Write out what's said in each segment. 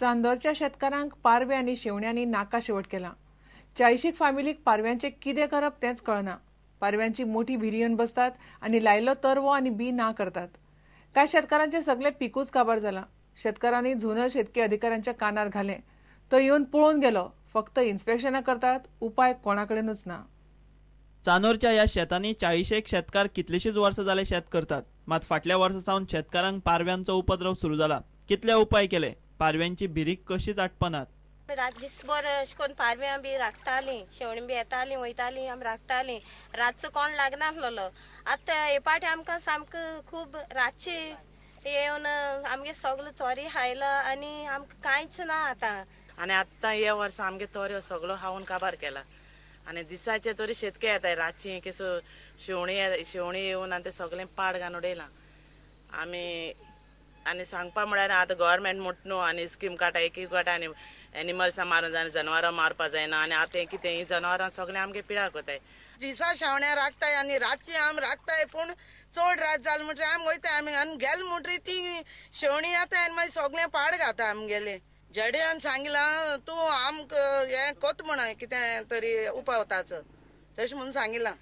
चांदोरच्या शेतकारांक पारवे आनी शेवण्यांनी नाका शेवट केला. चाळीशीक फामिलीक पारव्यांचे कितें करप तेंच कळना. पारव्यांची मोठी भिरी येवन बसतात आनी लायलो तरवो आनी बी ना करतात. कांय शेतकारांचे सगळे पिकूच काबार जालां शेतकारांनी झोनल शेतकी अधिकाऱ्यांच्या कानार घालें. तो येवन पळोवन गेलो. फक्त इन्स्पेक्शनां करतात उपाय कोणाकडेनूच ना. चानोरच्या ह्या शेतांनी चाळीशेक शेतकार कितलीशींच वर्सां जाले शेत करतात. मात फाटल्या वर्सा सावन शेतकारांक पारव्यांचो उपद्रव सुरू जाला कितले उपाय केले? पारव्यांची भिरी कशीच आटपनात रात दिसभर अशें करून पारव्यां बी राखतालीं शेवणी बी येतालीं वयतालीं आमी राखतालीं रातचो कोण लागनासलो आतां हे पाटी आमकां सामकें खूब रातची येवन आमगे सगलो चोरी खायला आनी आमकां कांयच ना आतां. आनी आत्तां हे वर्सा आमगे तोऱ्यो सगळो खावन काबार केला. आनी दिसाचे तरी शेतके येताय रातची केसो शेवणी शेवणी येवन आनी ते सगळें पाड घालून उडयलां आमी आनी सांगपा म्हळ्यार आतां गोवोरमेंट मुट न्हू आनी स्कीम काडटा एक एक काडटा आनी एनिमल्सां मारून जाय जनवरां मारपा जायना आनी आतां हें कितें हीं जनावरां सगळें आमगे पिळा कोताय दिसा शेवण्या राखताय आनी रातची आमी राखताय पूण चड रात जाल म्हणटरी आमी वयताय आमी आनी गेल म्हणटरी ती शेवणी येताय आनी मागीर सगळें पाड घाता आमगेले. जड्यान सांगिलां तूं आमकां हें कोत म्हण कितें तरी उपावताचो. तशें म्हणून सांगिलां.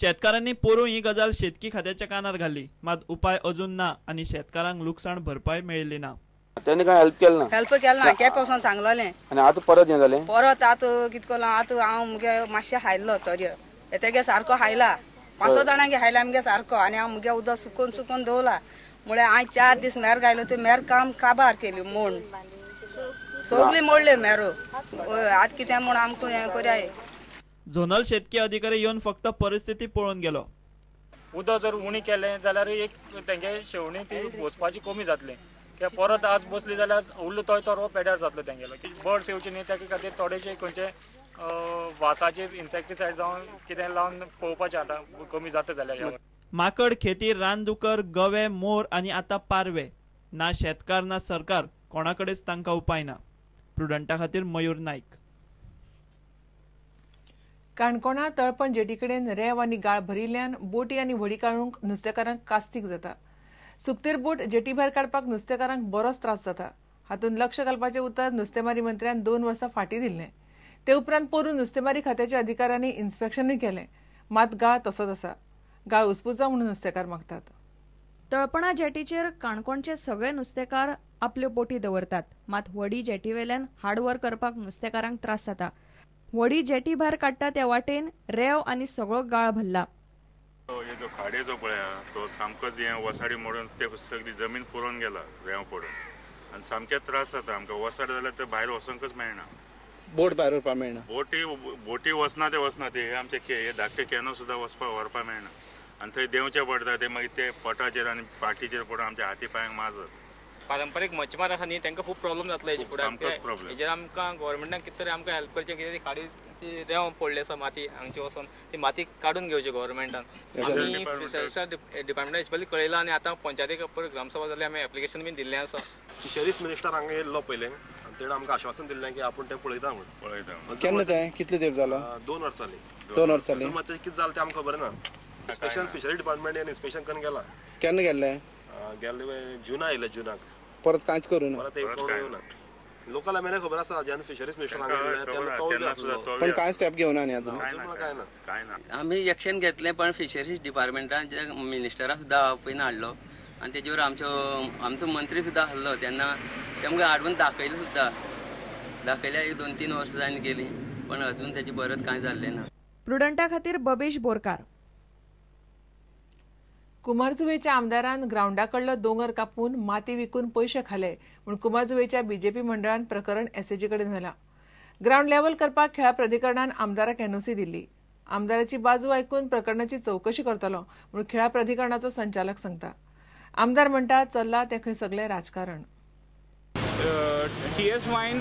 शेतकारांनी पोरू ही गजाल शेतकी खात्याच्या कानार घाली मात उपाय अजून ना आनी शेतकारांक लुकसाण भरपाय मेळिल्ली ना. त्यांनी काय हेल्प केलं ना? हेल्प केलें ना केपें वचोन सांगलोलें? आणि आता परत हे जालें परत आतां कितें कोलो आतां हांव मुगे मातशें खायल्लो चोरयो तेगे सारको खायला पांच स जाणांगे खायला मुगे सारको आनी हांव मुगे उदक सुकोवन सुकोवन दवरला म्हळ्यार हांवें चार दीस मेर गायलो ते मेर काम काबार केली म्हूण सगळी मोडले मेरो. आतां कितें म्हूण आमकां हें करया झोनल शेतकी अधिकारी येवन फक्त परिस्थिती पळोवन गेलो. उदक जर उणी केलें जाल्यार एक तेंगे शेवणी ती बसपाची कमी जातली. कित्याक परत आज बसली जाल्यार उरलो तो तो पेड्यार जातलो तेंगेलो. की बर्ड्स येवचे न्ही त्या खातीर थोडेशे खंयचे वासाचे इन्सेक्टिसायड जावं कितें लावन पळोवपाचें आतां कमी जाता जाल्यार माकड खेती रानदुकर गवे मोर आनी आतां पारवे. ना शेतकार ना सरकार कोणाकडेच तांकां उपाय ना. प्रुडंटा खातीर मयूर नाईक. काणकोणा तळपण जेटी कडेन रेंव आनी गाळ भरिल्ल्यान बोटी आनी व्हडी काडूंक नुस्तेकारांक कास्तीक जाता. सुकतेर बोट जेटी भायर काडपाक नुस्तेकारांक बरोच त्रास जाता. हातूंत लक्ष घालपाचें उतर नुस्तेमारी मंत्र्यान दोन वर्सां फाटीं दिल्लें. ते उपरांत पोरून नुस्तेमारी खात्याच्या अधिकाऱ्यांनी इन्स्पेक्शनूय केलें. मात गाळ तसोच आसा. गाळ उसपुजा म्हणून नुस्तेकार मागतात. तळपणा जेटीचेर काणकोणचे सगळे नुस्तेकार आपल्यो बोटी दवरतात. मात व्हडी जेटीवेल्यान हार्डवर्क करपाक नुस्तेकारांक त्रास जाता. व्हडी जेटी भायर काडटा त्या वाटेन रेंव आनी सगळो गाळ भरला हे जो खाडे जो पळय हा, तो सामकोच हे वसाडी मोडून ते सगळी जमीन पुरोवन गेला रेंव पडून. आनी सामके त्रास जाता आमकां वसाड जाल्यार ते भायर वचोंकच मेळना. बोट भायर व्हरपाक मेळना. बोटी बोटी वचना ते वचना ते हे आमचे के हे धाकटे कॅनो सुद्दां वचपाक व्हरपाक मेळना. आनी थंय देंवचे पडटा ते मागीर ते पोटाचेर आनी फाटीचेर पडून आमच्या हाती पांयांक मारतात. पारंपारीक मच्छीमार आसा न्ही तांकां खूब प्रॉब्लेम जातलो हेजे फुडें. हेजेर आमकां गोवोरमेंटान कितें तरी आमकां हेल्प करचें कितें खाडी ती रेंव पडली आसा माती हांगची वचोन. ती माती काडून घेवची गोवोरमेंटान आमी फिशरीच्या डिपार्टमेंटान पयलीं कळयलां आनी आतां पंचायतीक परत ग्रामसभा जाली आमी एप्लिकेशन बीन दिल्लें आसा फिशरीज मिनिस्टर हांगा येयल्लो पयलें. तेणें आमकां आश्वासन दिल्लें की आपूण तें पळयता म्हणून पळयता केन्ना तें? कितले तेंप जालो दोन वर्सां जालीं. दोन वर्सां जालीं. मात कितें जालें तें आमकां खबर ना. इन्स्पेक्शन फिशरी डिपार्टमेंट इन्स्पेक्शन करून गेला. केन्ना गेल्ले? जुना येयले जुनाक परत कांयच करूं ना परत एक खबर आसा जेन्ना फिशरीज मिनिस्टर हांगा येयले तेन्ना तो बी आसलो पण कांय स्टेप घेवना न्ही अजून कांय ना कांय ना आमी एक्शन घेतलें पण फिशरीज डिपार्टमेंटान जे मिनिस्टरा सुद्दां पयलीं हाडलो आनी तेजेवर आमचो आमचो मंत्री सुद्दां आसलो तेन्ना तेमकां हाडून दाखयलें सुद्दां दाखयल्या एक दोन तीन वर्सां जावन गेलीं. पण अजून तेजे परत कांय जाल्लें ना प्रुडंटा खातीर बबेश बोरकार. कुमारजुवेच्या आमदारान ग्राउंडाकडलो दोंगर कापून माती विकून पयशे खाले म्हूण कुमारजुवेच्या बीजेपी मंडळान प्रकरण एसएजी कडेन व्हेलां ग्राउंड लेवल करपाक खेळा प्राधिकरणान आमदाराक एनओसी दिल्ली. आमदाराची बाजू आयकून प्रकरणाची चवकशी करतलो म्हूण खेळा प्राधिकरणाचो संचालक सांगता. आमदार म्हणटा चल्ला तें खंय सगळें राजकारण. टी एस वायन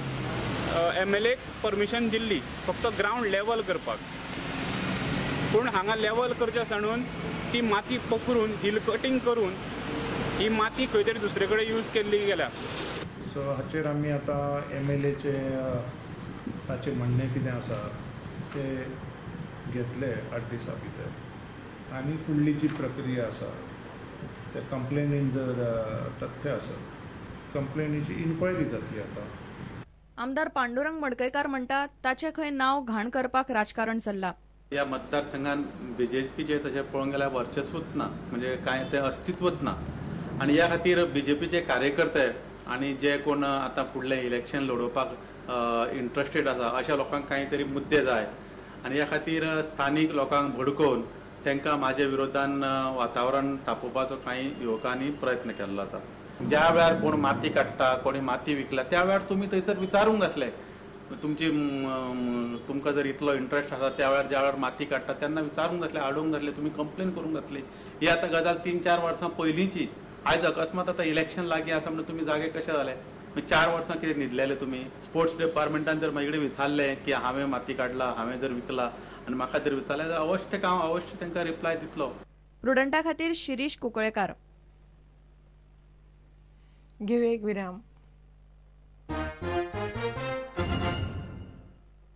एम एल एक परमिशन दिल्ली. फक्त ग्रावंड लेवल करपाक. पूण हांगा लेवल करचे सांडून ती माती पकरून हिल कटींग करून ही माती खंय तरी दुसरे कडेन यूज केल्ली गेल्या सो हाचेर आमी आतां एम एल एचे ताचें म्हणणें कितें आसा तें घेतले आठ दिसां भितर आनी फुडली जी प्रक्रिया आसा त्या कंप्लेनीन जर तथ्य आसत कंप्लेनीची इन्क्वायरी जातली आता. आमदार पांडुरंग मडकयकार म्हणटात ताचे खंय नांव घाण करपाक राजकारण चल्लां या मतदारसंघात पीचे तशें पळोवंक गेल्यार वर्चस्वच ना म्हणजे कांय तें अस्तित्वच ना आनी ह्या खातीर बी जे पीचे कार्यकर्ते आनी जे कोण आतां फुडलें इलेक्शन लडोवपाक इंट्रस्टेड आसा अशा लोकांक कांय तरी मुद्दे जाय. आनी ह्या खातीर स्थानीक लोकांक भडकोवन तांकां म्हाजे विरोधान वातावरण तापोवपाचो कांय युवकांनी प्रयत्न केल्लो आसा. ज्या वेळार कोण माती काडटा कोणी माती विकला त्या वेळार तुमी थंयसर विचारूंक घातले. तुमची तुमकां जर इतलो इंट्रस्ट आसा त्या वेळार ज्या वेळार माती काडटा तेन्ना विचारूंक जातले आडोवंक जातले तुमी कंप्लेन करूंक जातली. ही आतां गजाल तीन चार वर्सां पयलींची आयज अकस्मात आतां इलेक्शन लागीं आसा म्हणून तुमी जागे कशे जाले मागीर चार वर्सां कितें न्हिदलेले तुमी स्पोर्ट्स डिपार्टमेंटान जर म्हाजे कडेन विचारलें की हांवें माती काडला हांवें जर विकला आनी म्हाका जर विचारलें जाल्यार अवश्य हांव अवश्य तांकां रिप्लाय दितलो प्रुडंटा खातीर शिरीश कुंकळेकार. घेऊया एक विराम.